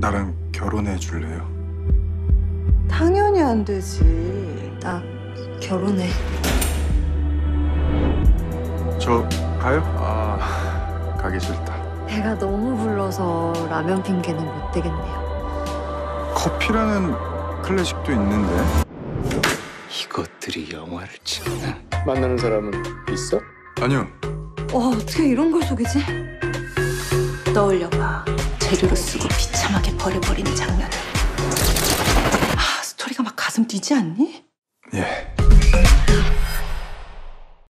나랑 결혼해 줄래요? 당연히 안 되지. 나 결혼해. 저 가요? 아 가기 싫다. 배가 너무 불러서 라면 핑계는 못 되겠네요. 커피라는 클래식도 있는데 이것들이 영화를 찍나? 만나는 사람은 있어? 아니요 와 어떻게 이런 걸 속이지? 떠올려봐. 재료로 쓰고 비참하게 버려버리는 장면을. 아 스토리가 막 가슴 뛰지 않니? 예